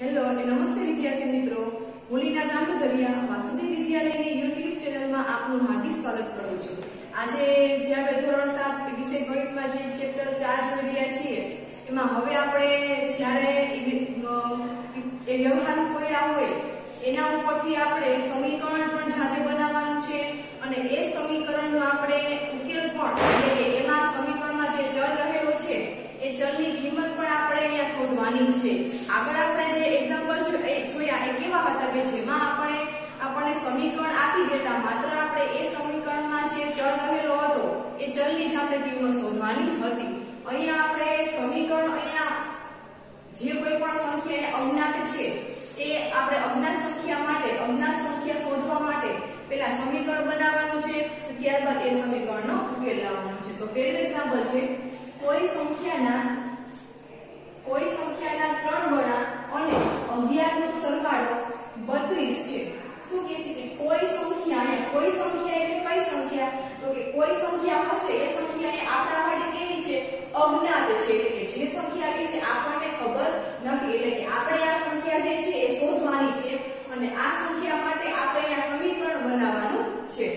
Hello અને નમસ્તે વિદ્યાર્થી મિત્રો. મુલીના ગ્રામધરિયા વાસુદેવ વિદ્યાલયની યુટ્યુબ ચેનલમાં આપનું હાર્દિક સ્વાગત કરું છું. આજે જે આપણે ધોરણ સાત વિષય ગણિતમાં જે ચેપ્ટર ચાર જોઈ રહ્યા છીએ એમાં હવે આપણે જ્યારે એ- અ, એ વ્યવહારુ કોયડા હોય એના ઉપરથી આપણે સમીકરણ પણ જાતે બનાવવાનું છે અને એ સમીકરણનો આપણે ઉકેલ પણ એટલે કે એમાં સમીકરણમાં જે ચલ રહેલો છે એ ચલની કિંમત પણ આપણે અહીંયા શોધવાની છે આગળ આપણે જે એક્ઝામ્પલ જોયા એ કેવા હતા કે જેમાં આપણે આપણને સમીકરણ આપી દેતા માત્ર આપણે એ સમીકરણમાં જે ચલ રહેલો હતો એ ચલની જ આપણે કિંમત શોધવાની હતી અહીંયા આપણે સમીકરણ અહીંયા જે કોઈ પણ સંખ્યા એ અજ્ઞાત છે એ આપણે અજ્ઞાત સંખ્યા માટે અજ્ઞાત સંખ્યા શોધવા માટે પેલા સમીકરણ બનાવવાનું છે ત્યારબાદ એ સમીકરણનો ઉકેલ લાવવાનો છે. તો પહેલું એક્ઝામ્પલ છે, કોઈ સંખ્યાના કોઈ સંખ્યાના ત્રણ વડા અને 11 નો સરવાળો 32 છે. શું કહે છે કે કોઈ સંખ્યા કોઈ સંખ્યા એટલે કઈ સંખ્યા? તો કે કોઈ સંખ્યા હશે, એ સંખ્યા એ આપણા માટે કેવી છે? અજ્ઞાત છે એટલે કે જે સંખ્યા વિશે આપણને ખબર નથી એટલે કે આપણે આ સંખ્યા જે છે એ શોધવાની છે અને આ સંખ્યા માટે આપણે અહીંયા સમીકરણ બનાવવાનું છે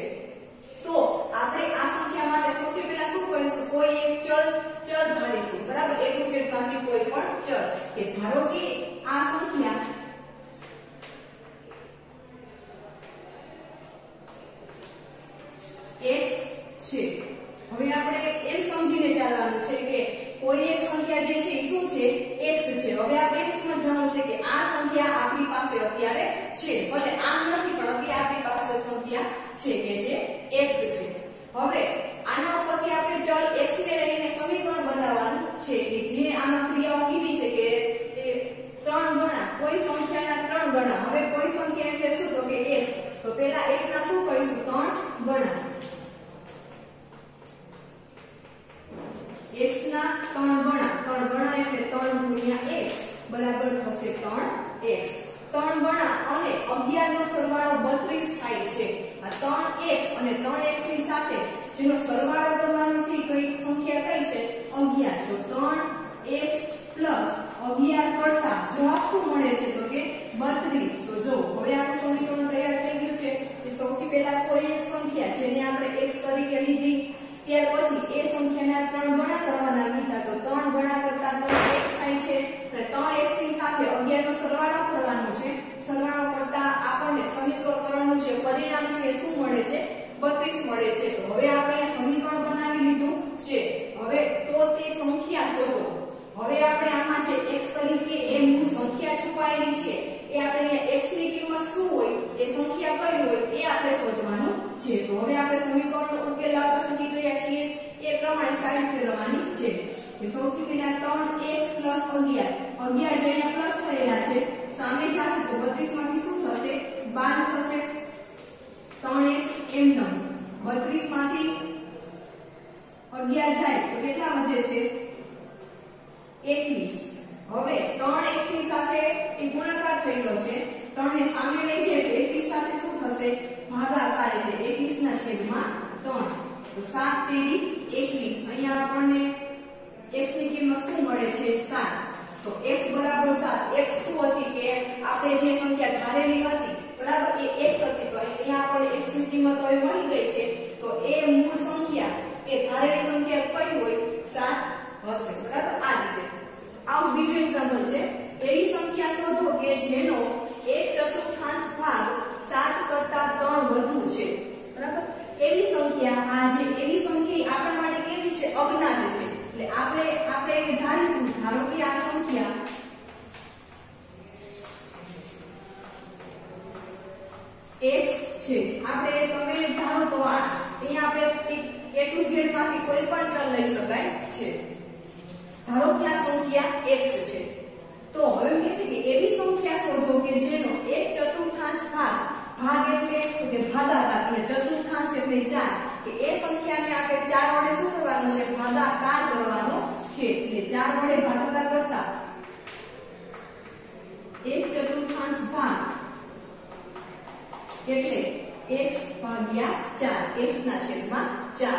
તો આપણે આ સંખ્યા માટે સૌથી પહેલા શું કરીશું કોઈ એક ચલ ચલ ધારીશું બરાબર એક ઉકેલમાંથી કોઈ પણ ચલ કે ધારો કે આ સંખ્યા x છે હવે આપણે એમ સમજીને ચાલવાનું છે કે કોઈ એક સંખ્યા જે છે એ શું છે x છે હવે આપણે એમ સમજવાનું છે કે આ સંખ્યા આપણી પાસે અત્યારે છે ભલે આમ નથી પણ અત્યારે આપણી પાસે સંખ્યા છે કે જે x છે હવે આના ઉપરથી આપણે ચલ x ને લઈને સમીકરણ બનાવવાનું છે કે જે આમાં ક્રિયાઓ કીધી છે કે એ ત્રણ ગણા કોઈ સંખ્યાના ત્રણ ગણા હવે કોઈ સંખ્યા એટલે શું તો કે x તો પહેલા x ના શું કરીશું ત્રણ ગણા x ના ત્રણ ગણા ત્રણ ગણા એટલે ત્રણ ગુણ્યા x બરાબર થશે ત્રણ x. ત્રણ ગણા અને 11 નો સરવાળો 32 થાય છે. આ ત્રણ x અને ત્રણ x ની સાથે જેનો સરવાળો કરવાનો છે એ કઈ સંખ્યા કઈ છે 11 તો ત્રણ x પ્લસ 11 કરતા જવાબ શું મળે છે તો કે 32 તો જો હવે આપણું સમીકરણ તૈયાર થઈ ગયું છે કે સૌથી પહેલા કોઈ એક સંખ્યા જેને આપણે x તરીકે લીધી ત્યાર પછી એ સંખ્યાના ત્રણ ગણા કરવાના કીધા તો ત્રણ ગણા કરતા ત્રણ x થાય છે અને ત્રણ x ની સાથે 11 નો સરવાળો કરવાનો છે. સરવાળો કરતા આપણને સમીકરણ કરવાનું છે પરિણામ છે શું મળે છે? 32 મળે છે. તો હવે આપણે સમીકરણ બનાવી લીધું છે. હવે તો તે સંખ્યા શોધો. હવે આપણે આમાં છે x તરીકે એ મૂળ સંખ્યા છુપાયેલી છે, એ આપણે અહીંયા x ની કિંમત શું હોય? એ સંખ્યા કઈ હોય? એ આપણે શોધવાનું છે. તો હવે આપણે સમીકરણનો ઉકેલ લાવતા શીખી ગયા છીએ. એ પ્રમાણે સાઈડ ફેરવવાની છે. સૌથી પહેલા 3x 11 11 જે અહીંયા પ્લસ થયેલા છે, સામે જશે તો 32 માંથી શું થશે? 12 થશે. 3x એમ નમ 32 માંથી 11 જાય તો કેટલા વધે છે? 21 હવે 3x ની સાથે એ ગુણાકાર થયેલો છે. 3 ને સામે લઈ છે એટલે 21 સાથે શું થશે? ભાગાકાર એટલે 21 ના છેદમાં 3 તો 7 તેરી 21 અહીંયા આપણને x ની કિંમત શું મળે છે? 7 તો x બરાબર 7 x શું હતી કે આપણે જે સંખ્યા ધારેલી હતી, બરાબર એ x હતી. તો અહીંયા આપણે x ની કિંમત હવે મળી ગઈ છે. તો એ મૂળ સંખ્યા એ ધારેલી સંખ્યા કઈ હોય 7 હશે બરાબર આ રીતે આવું બીજું એક્ઝામ્પલ છે એવી સંખ્યા શોધો કે જેનો એક ચતુર્થાંશ ભાગ 7 કરતા 3 વધુ છે બરાબર એવી સંખ્યા આ જે એવી સંખ્યા આપણા માટે કેવી છે અજ્ઞાત છે એટલે આપણે આપણે એને ધારીશું ધારો કે આ સંખ્યા x છે. આપણે તમે ધારો તો આ અહીંયા આપણે a to z માંથી કોઈ પણ ચલ લઈ શકાય છે. ધારો કે આ સંખ્યા x છે. તો હવે કહે છે કે એવી સંખ્યા શોધો કે જેનો એક ચતુર્થાંશ ભાગ ભાગ એટલે કે ભાગાકાર, એટલે ચતુર્થાંશ એટલે 4 કે એ સંખ્યાને આપણે 4 વડે શું કરવાનો છે? ભાગાકાર કરવાનો છે. એટલે 4 વડે ભાગાકાર કરતા એક ચતુર્થાંશ ભાગ એટલે x ભાગ્યા 4 ના છેદમાં 4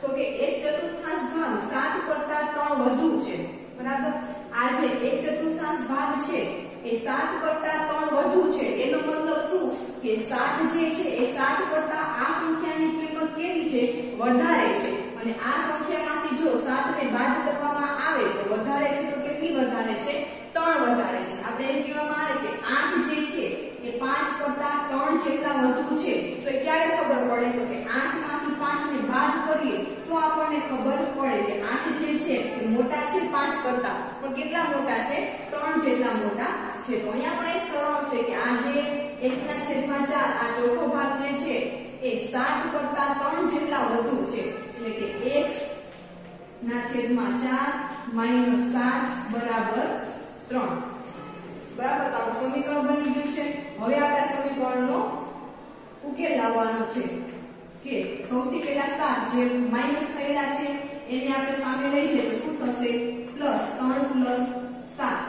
તો કે એક ચતુર્થાંશ ભાગ 7 કરતા 3 વધુ છે. બરાબર? આ જે એક ચતુર્થાંશ ભાગ છે, એ સાત કરતા ત્રણ વધુ છે. એનો મતલબ શું? કે સાત જે છે, એ સાત કરતા આ સંખ્યાની કિંમત કેવી છે? વધારે છે. અને આ સંખ્યામાંથી જો સાત ને બાદ કરવામાં આવે, તો વધારે છે તો કેટલી વધારે છે ત્રણ વધારે છે આપણે એમ કહેવામાં આવે કે આઠ જે છે એ પાંચ કરતા ત્રણ જેટલા વધુ છે, તો એ ક્યારે ખબર પડે? તો કે આઠમાંથી પાંચ ને બાદ કરીએ, તો આપણને ખબર પડે કે આઠ જે છે, એ મોટા છે પાંચ કરતા. પણ કેટલા મોટા છે? ત્રણ જેટલા મોટા છે. તો અહીંયા પણ એ સરળ છે કે આ જે x ના છેદમાં ચાર, આ ચોથો ભાગ જે છે, એ સાત કરતા ત્રણ જેટલા વધુ છે. એટલે કે x ના છેદમાં ચાર માઇનસ સાત બરાબર ત્રણ બરાબર તો આપણું સમીકરણ બની ગયું છે હવે આપણે આ સમીકરણનો ઉકેલ લાવવાનો છે? કે સૌથી પહેલા સાત જે માઇનસ થયેલા છે, એને આપણે સામે લઈ લઈએ તો શું થશે? પ્લસ ત્રણ પ્લસ સાત.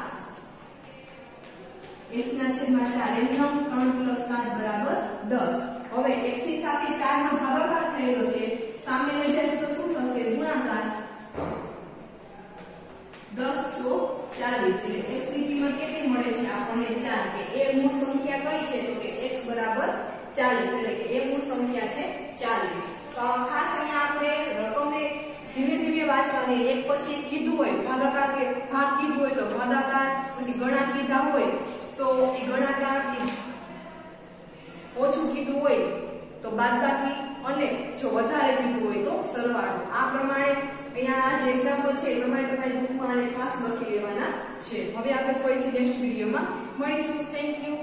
x ના છેદમાં ચાર, એમ નવ ત્રણ પ્લસ સાત બરાબર દસ. હવે x ની સાથે ચાર નો ભાગાકાર થયેલો છે, સામે લઈ જશે તો શું થશે? ગુણાકાર દસ ચોક ચાલીસ. એટલે x ની કિંમત કેટલી મળે છે આપણને ચાર? કે એ મૂળ સંખ્યા કઈ છે? તો કે x બરાબર ચાલીસ એટલે કે એ મૂળ સંખ્યા છે ચાલીસ. ખાસ અહીંયા આપણે રકમને ધીમે ધીમે વાંચવાની, એક પછી એક કીધું હોય, ભાગાકાર કે ભાગ કીધું હોય તો ભાગાકાર, પછી ગણા કીધા હોય તો એ ગણાકાર ઓછું કીધું હોય તો બાદબાકી અને જો વધારે કીધું હોય તો સરવાળો. આ પ્રમાણે અહીંયા આ જે એક્ઝામ્પલ છે તમારે તમારી બુકમાં આને ખાસ લખી લેવાના છે. હવે આપણે ફરીથી નેક્સ્ટ વિડીયોમાં મળીશું. Thank you